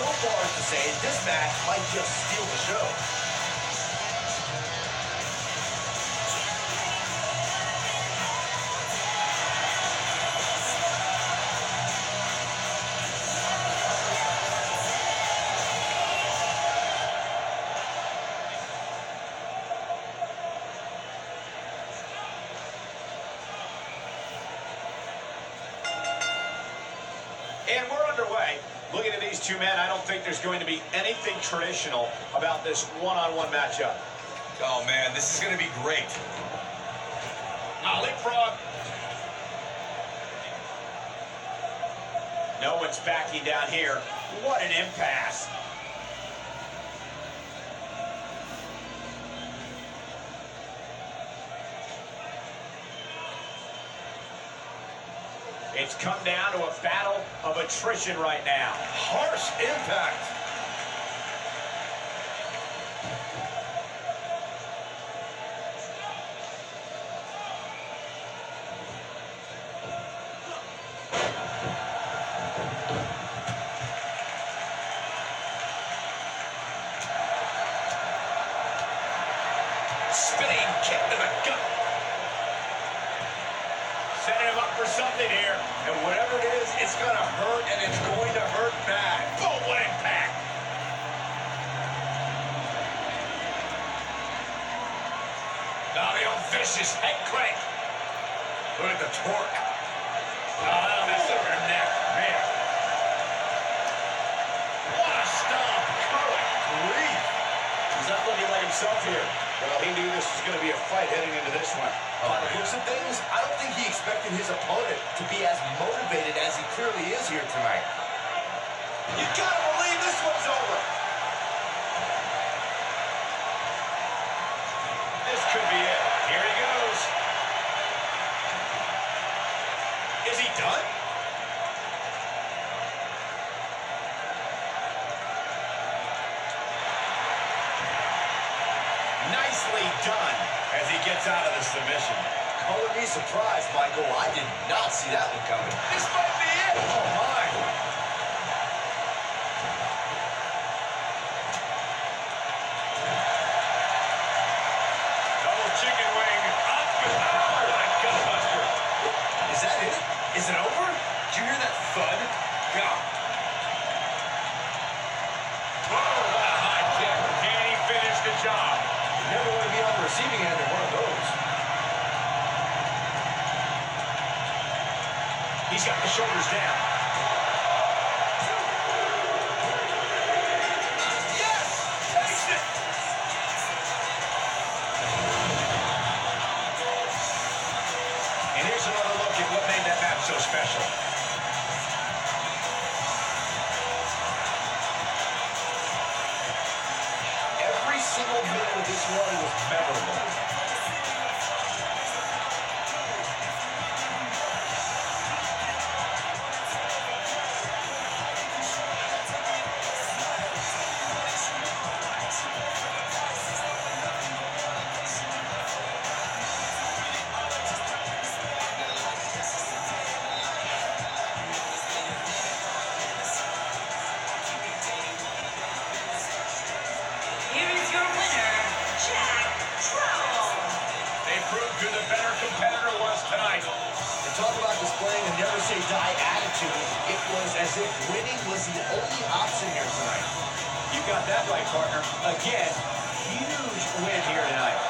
So far as to say this match might just steal the show. And we're underway. Looking at these two men, I don't think there's going to be anything traditional about this one-on-one -on -one matchup. Oh, man, this is going to be great. Ollie Frog. No one's backing down here. What an impasse. It's come down to a battle of attrition right now. Harsh impact. Spinning kick to the gut setting him up for something here. And whatever it is, it's going to hurt, and it's going to hurt bad. Boom, what impact. Now the old vicious head crank. Look at the torque. Oh, that'll mess up your neck. Man. What a stomp. Good grief. He's not looking like himself here. Well, he knew this was going to be a fight heading into this one. By the looks of things, I don't think he expected his opponent to be as motivated as he clearly is here tonight. You gotta believe this one's over. Done as he gets out of the submission. Color me surprised, Michael. I did not see that one coming. This might be it. Oh, my. Double chicken wing. Up. Oh, a gutbuster. Is that it? Is it over? Did you hear that thud? Yeah. Receiving end of one of those. He's got the shoulders down. Talk about displaying a never say die attitude. It was as if winning was the only option here tonight. You got that right, partner. Again, huge win here tonight.